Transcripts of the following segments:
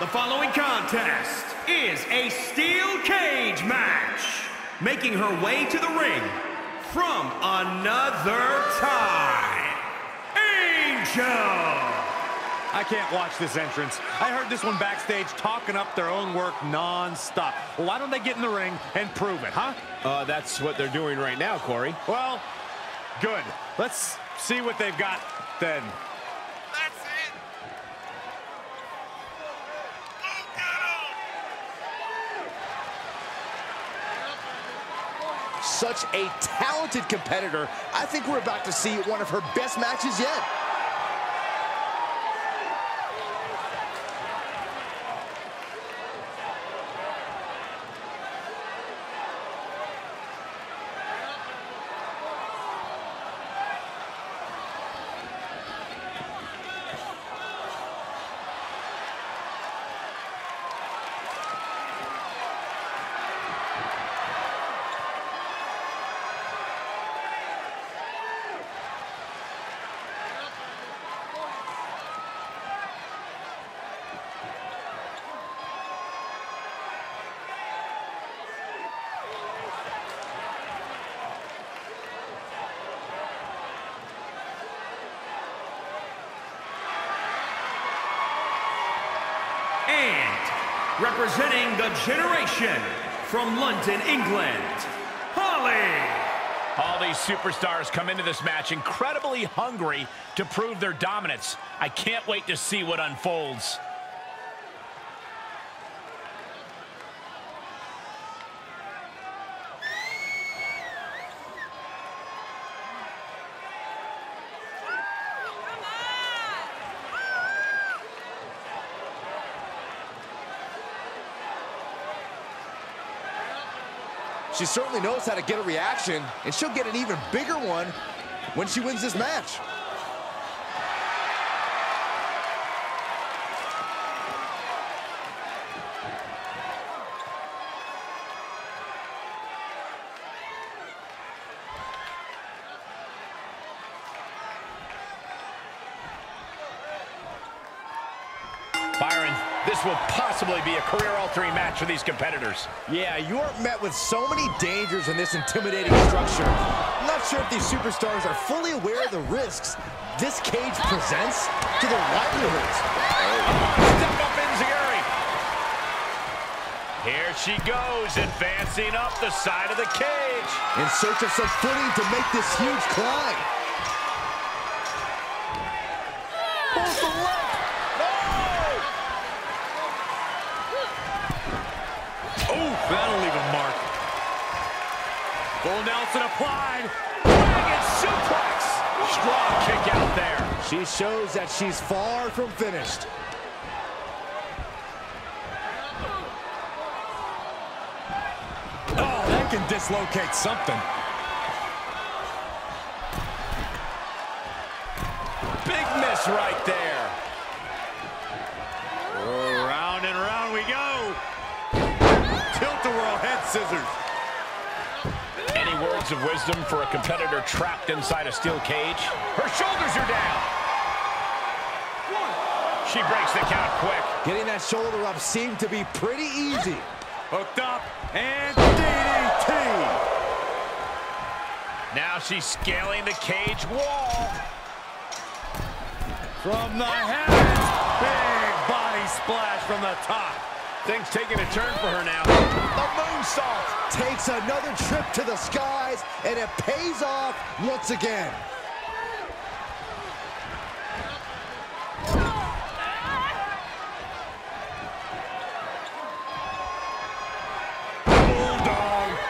The following contest is a steel cage match. Making her way to the ring from another time, Angel. I can't watch this entrance. I heard this one backstage talking up their own work non-stop. Well, why don't they get in the ring and prove it, huh? Uh, that's what they're doing right now, Corey. Well, good. Let's see what they've got then. That's it. Such a talented competitor. I think we're about to see one of her best matches yet. And representing the generation from London, England, Holly. All these superstars come into this match incredibly hungry to prove their dominance. I can't wait to see what unfolds. She certainly knows how to get a reaction, and she'll get an even bigger one when she wins this match. Byron, this will possibly be a career-altering match for these competitors. Yeah, you're met with so many dangers in this intimidating structure. I'm not sure if these superstars are fully aware of the risks this cage presents to their livelihoods. Step up Enzuigiri. Here she goes, advancing up the side of the cage. In search of some footing to make this huge climb. Pulls the leg. Ooh, that'll leave a mark. Full Nelson applied. Dragon suplex. Strong kick out there. She shows that she's far from finished. Oh, that can dislocate something. Big miss right there. Oh, round and round we go. Tilt-a-whirl head scissors. Words of wisdom for a competitor trapped inside a steel cage? Her shoulders are down. She breaks the count quick. Getting that shoulder up seemed to be pretty easy. Hooked up and DDT. Now she's scaling the cage wall. From the heavens. Big body splash from the top. Things taking a turn for her now. Moonsault takes another trip to the skies, and it pays off once again.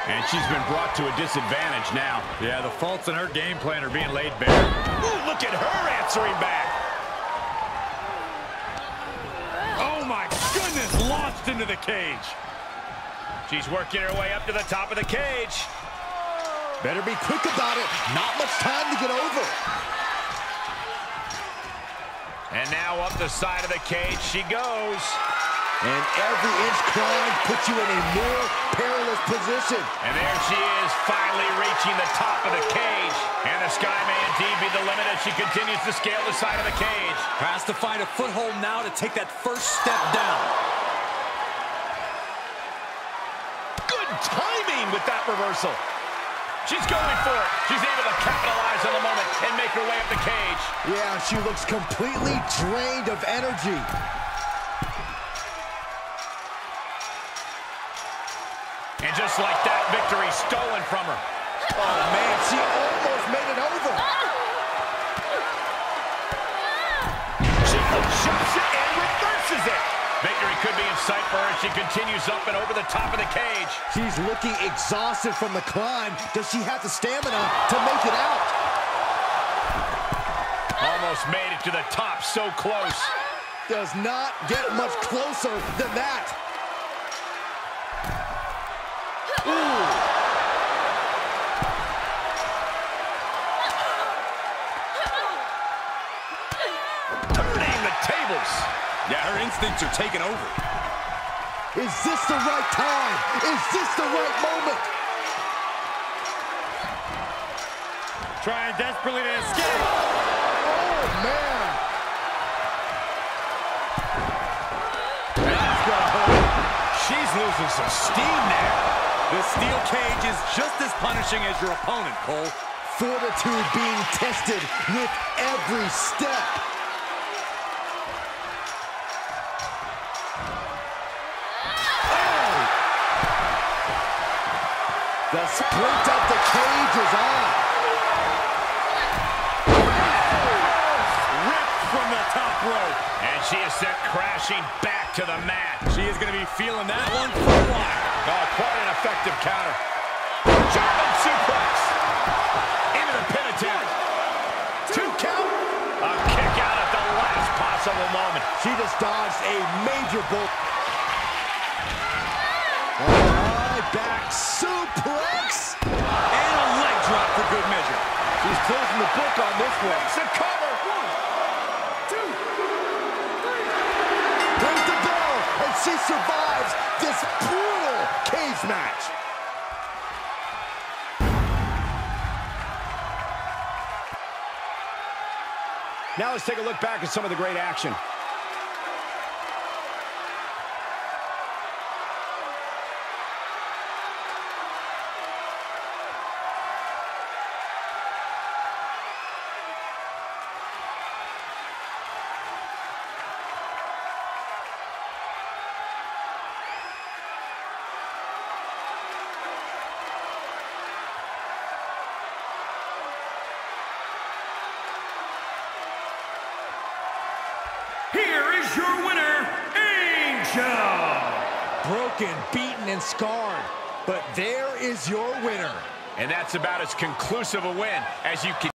And she's been brought to a disadvantage now. Yeah, the faults in her game plan are being laid bare. Ooh, look at her answering back. Oh my goodness, launched into the cage. She's working her way up to the top of the cage. Oh! Better be quick about it. Not much time to get over. And now up the side of the cage she goes. And every inch climb puts you in a more perilous position. And there she is, finally reaching the top of the cage. And the sky may indeed be the limit as she continues to scale the side of the cage. Has to find a foothold now to take that first step down. Good timing with that reversal. She's going for it. She's able to capitalize on the moment and make her way up the cage. Yeah, she looks completely drained of energy. And just like that, victory stolen from her. Oh, man, she almost made it over. She jumps it and reverses it. Victory could be in sight for her as she continues up and over the top of the cage. She's looking exhausted from the climb. Does she have the stamina to make it out? Almost made it to the top, so close. Does not get much closer than that. Turning the tables. Yeah, her instincts are taking over. Is this the right time? Is this the right moment? Trying desperately to escape. Oh, man. That's gonna hurt. She's losing some steam there. The steel cage is just as punishing as your opponent, Cole. Fortitude being tested with every step. The sprint up the cage is on. Ripped from the top rope. And she is sent crashing back to the mat. She is going to be feeling that one for a while. Oh, quite an effective counter. German suplex. Into the pin attempt. Two count. A kick out at the last possible moment. She just dodged a major bolt. Alright, back suplex. And a leg drop for good measure. She's closing the book on this one. It's a cover. One, two, three. Rings the bell, and she survives this brutal cage match. Now let's take a look back at some of the great action. Is your winner, Angel. Broken, beaten, and scarred. But there is your winner. And that's about as conclusive a win as you can